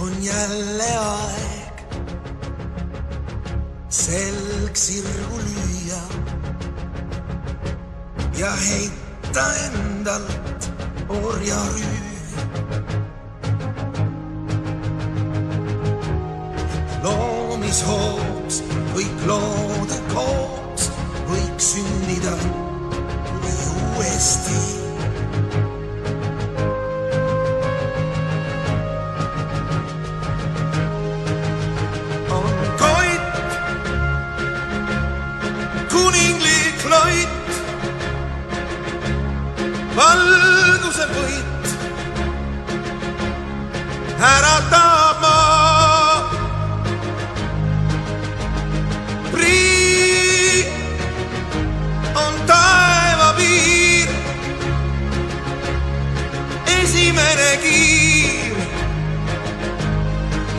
on jälle aeg selg sirgu lüüa ja heita endalt orjarüüd. loomishooks kõik loode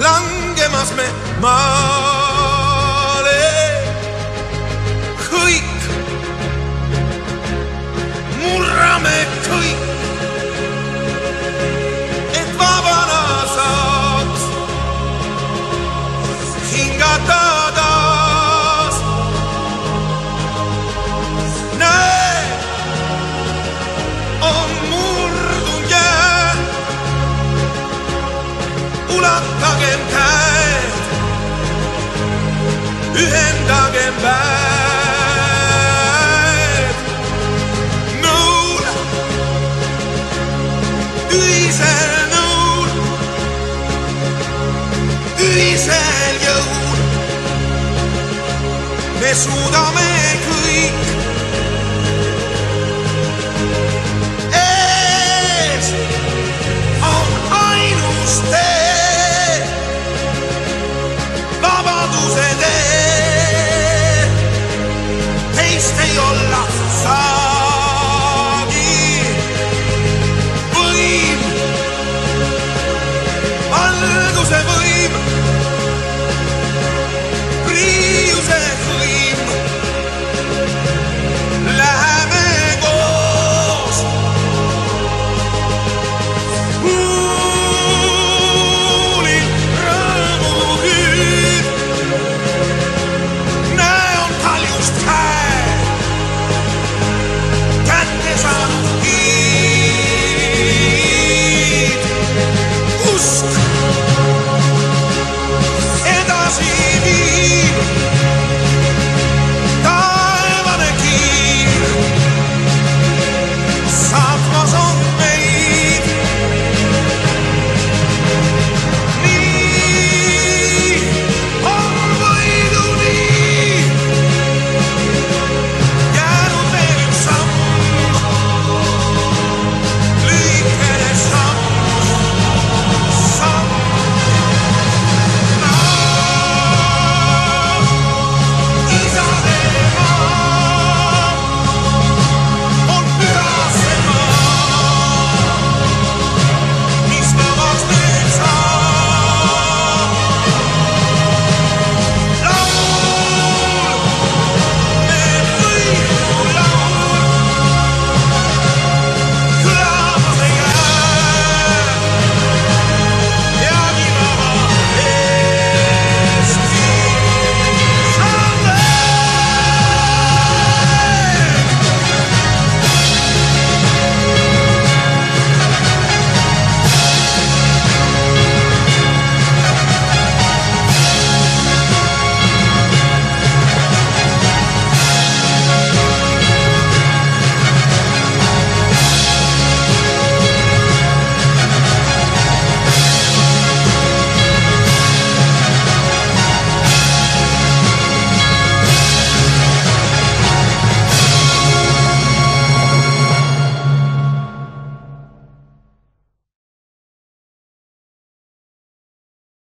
langemas me maale. kõik, murrame ulatagem käed, ühendagem väed. nõul, ühisel nõul, ühisel jõul. Me suudame